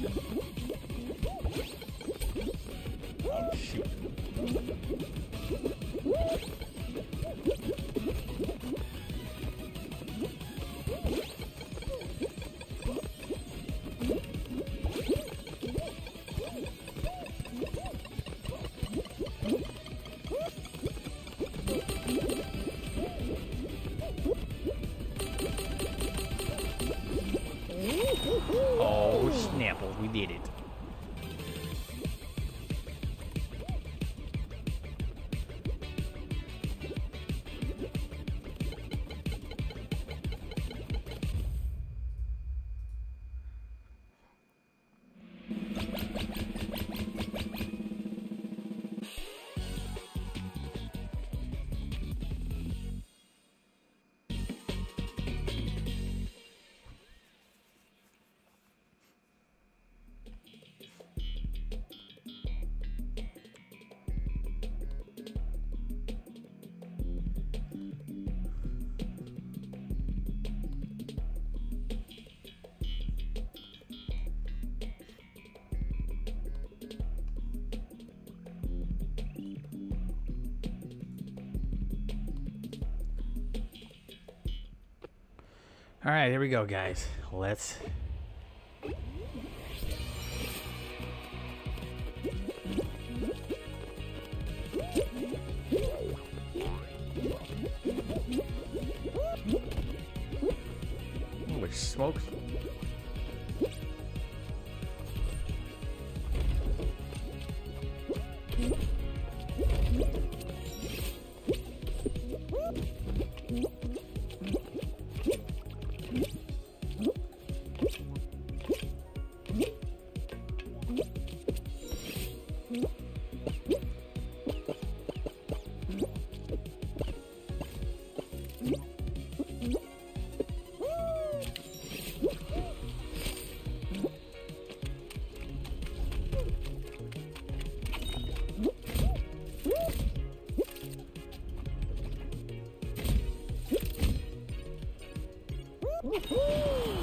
Yeah. We did it. All right, here we go, guys. Let's. Holy smokes.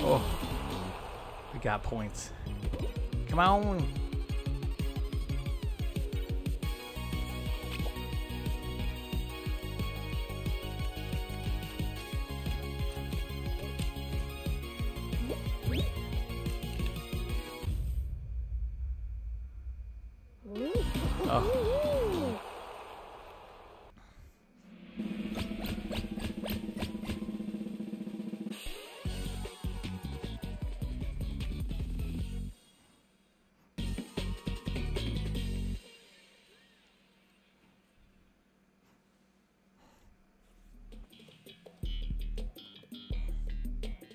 Oh, we got points. Come on. Oh.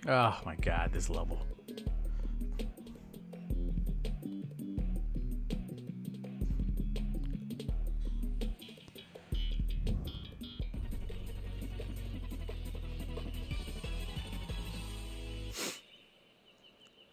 Oh my god, this level.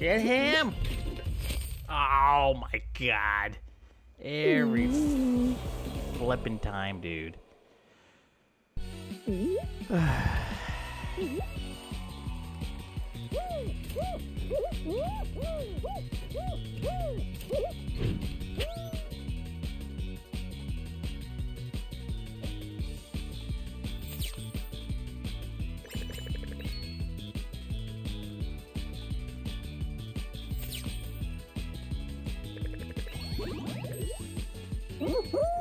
Get him! Oh my god. Every flipping time, dude. Woohoo!